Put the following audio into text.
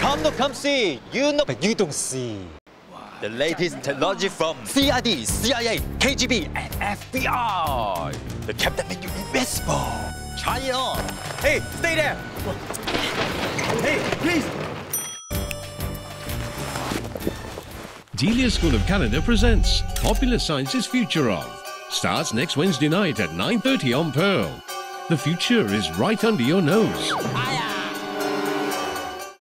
Come look, come see, you know but you don't see. The latest technology from CID, CIA, KGB, and FBI. The cap that make you invisible. Try it on. Hey, stay there. Hey, please. Delia School of Canada presents Popular Science's Future Of. Starts next Wednesday night at 9.30 on Pearl. The future is right under your nose.